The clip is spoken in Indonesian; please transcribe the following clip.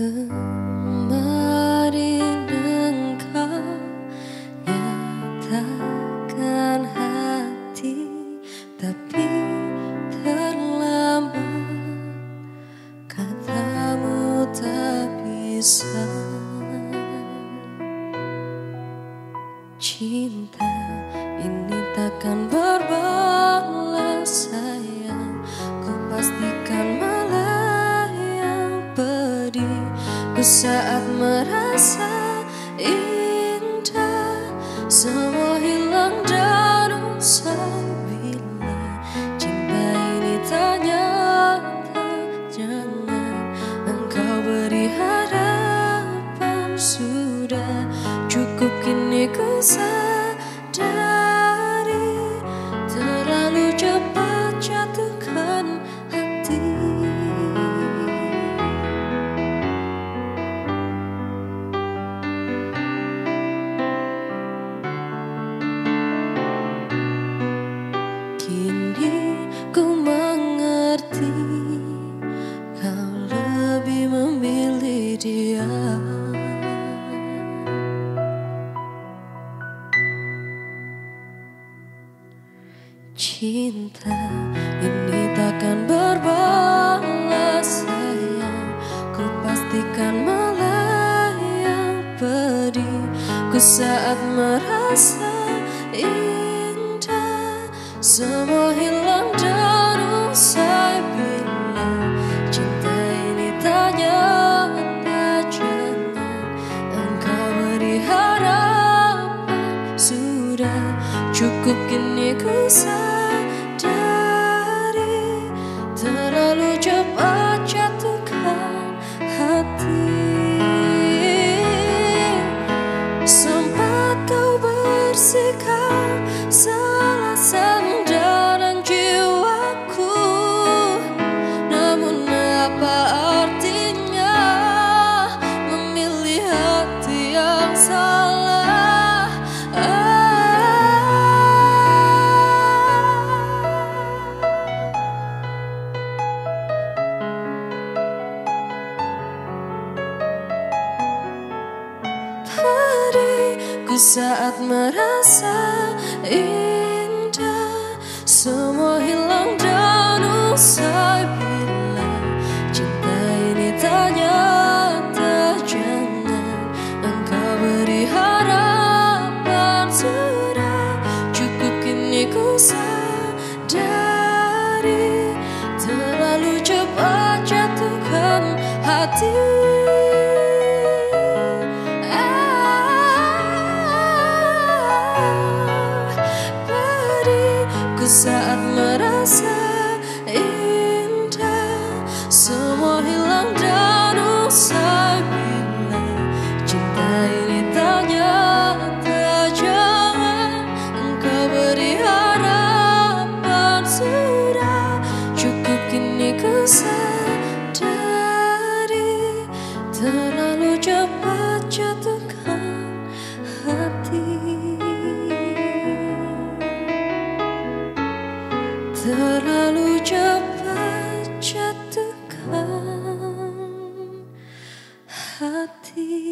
Kemarin engkau nyatakan hati Tapi terlambat. Katamu tak bisa. Cinta ini takkan Ku saat merasa indah. Semua hilang dan usai Bila cinta ini tak nyata. Jangan engkau beri harapan Sudah cukup kini ku sadari Cinta ini takkan berbalas sayang. Ku pastikan melayang pedih Ku saat merasa indah. Semua hilang dan usai bila Cinta ini tak nyata Jangan engkau beri harapan. Sudah cukup kini ku so Padaku saat merasa indah Semua be